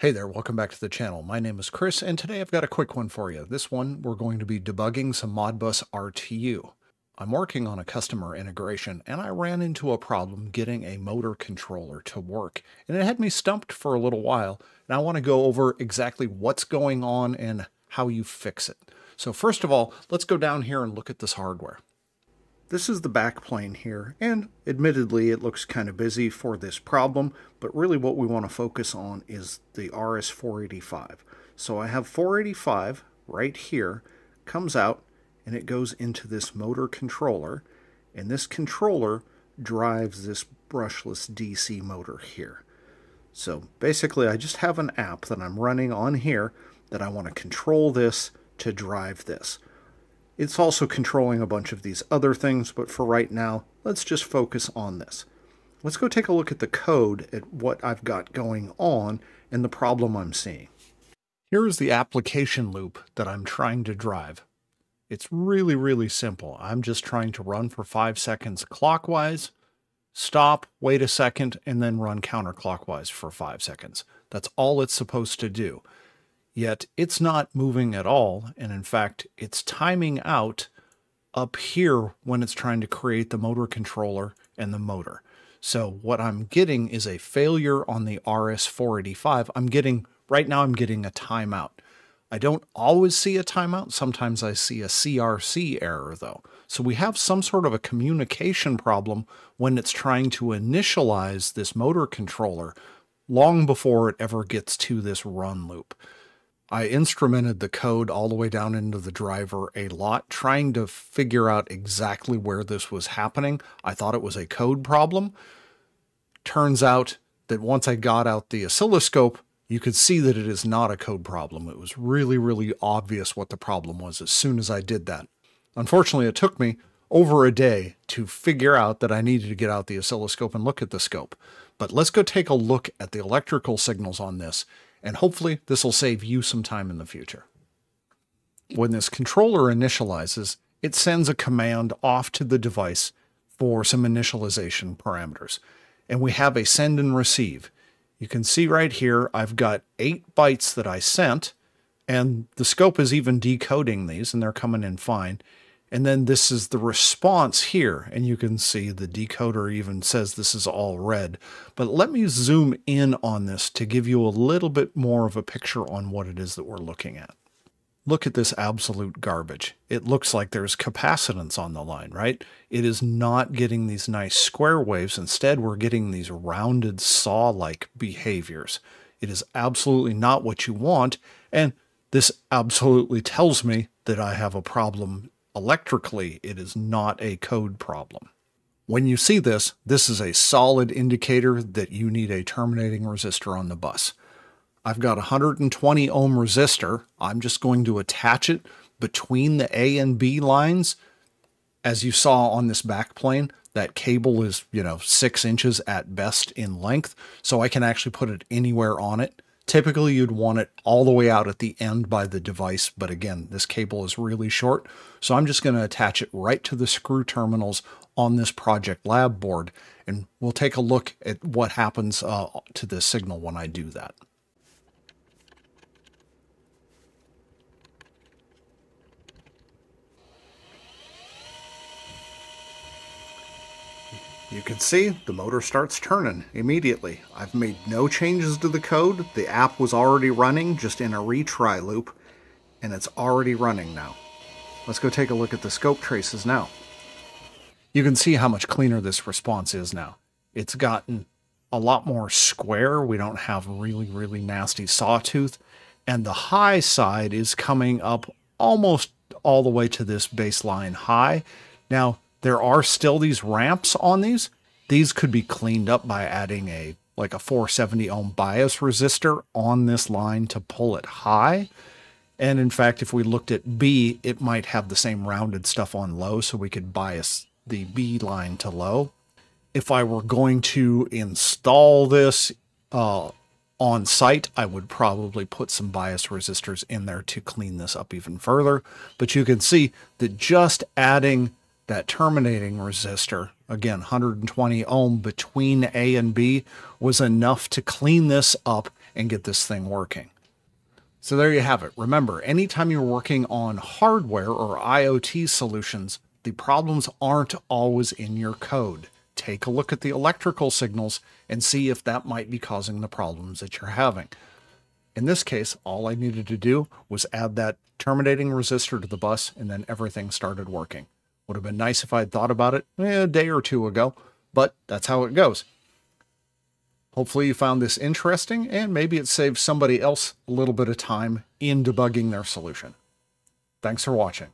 Hey there, welcome back to the channel. My name is Chris, and today I've got a quick one for you. This one, we're going to be debugging some Modbus RTU. I'm working on a customer integration, and I ran into a problem getting a motor controller to work, and it had me stumped for a little while, and I want to go over exactly what's going on and how you fix it. So first of all, let's go down here and look at this hardware. This is the back plane here, and admittedly it looks kind of busy for this problem, but really what we want to focus on is the RS-485. So I have 485 right here, comes out, and it goes into this motor controller, and this controller drives this brushless DC motor here. So basically I just have an app that I'm running on here that I want to control this to drive this. It's also controlling a bunch of these other things, but for right now, let's just focus on this. Let's go take a look at the code at what I've got going on and the problem I'm seeing. Here is the application loop that I'm trying to drive. It's really, really simple. I'm just trying to run for five seconds clockwise, stop, wait a second, and then run counterclockwise for five seconds. That's all it's supposed to do. Yet it's not moving at all. And in fact, it's timing out up here when it's trying to create the motor controller and the motor. So what I'm getting is a failure on the RS485. I'm getting, right now I'm getting a timeout. I don't always see a timeout. Sometimes I see a CRC error though. So we have some sort of a communication problem when it's trying to initialize this motor controller long before it ever gets to this run loop. I instrumented the code all the way down into the driver a lot, trying to figure out exactly where this was happening. I thought it was a code problem. Turns out that once I got out the oscilloscope, you could see that it is not a code problem. It was really, really obvious what the problem was as soon as I did that. Unfortunately, it took me over a day to figure out that I needed to get out the oscilloscope and look at the scope. But let's go take a look at the electrical signals on this and hopefully this will save you some time in the future. When this controller initializes, it sends a command off to the device for some initialization parameters. And we have a send and receive. You can see right here, I've got eight bytes that I sent, and the scope is even decoding these, and they're coming in fine. And then this is the response here. And you can see the decoder even says this is all red. But let me zoom in on this to give you a little bit more of a picture on what it is that we're looking at. Look at this absolute garbage. It looks like there's capacitance on the line, right? It is not getting these nice square waves. Instead, we're getting these rounded saw-like behaviors. It is absolutely not what you want. And this absolutely tells me that I have a problem Electrically, it is not a code problem. When you see this, this is a solid indicator that you need a terminating resistor on the bus. I've got a 120 ohm resistor. I'm just going to attach it between the A and B lines. As you saw on this back plane, that cable is, you know, six inches at best in length. So I can actually put it anywhere on it. Typically, you'd want it all the way out at the end by the device, but again, this cable is really short, so I'm just going to attach it right to the screw terminals on this Project Lab board, and we'll take a look at what happens uh, to this signal when I do that. You can see the motor starts turning immediately. I've made no changes to the code. The app was already running just in a retry loop, and it's already running now. Let's go take a look at the scope traces now. You can see how much cleaner this response is now. It's gotten a lot more square. We don't have really, really nasty sawtooth. And the high side is coming up almost all the way to this baseline high. Now, there are still these ramps on these. These could be cleaned up by adding a like a 470 ohm bias resistor on this line to pull it high. And in fact, if we looked at B, it might have the same rounded stuff on low, so we could bias the B line to low. If I were going to install this uh, on site, I would probably put some bias resistors in there to clean this up even further. But you can see that just adding that terminating resistor, again, 120 ohm between A and B, was enough to clean this up and get this thing working. So there you have it. Remember, anytime you're working on hardware or IoT solutions, the problems aren't always in your code. Take a look at the electrical signals and see if that might be causing the problems that you're having. In this case, all I needed to do was add that terminating resistor to the bus and then everything started working. Would have been nice if I had thought about it eh, a day or two ago, but that's how it goes. Hopefully you found this interesting and maybe it saves somebody else a little bit of time in debugging their solution. Thanks for watching.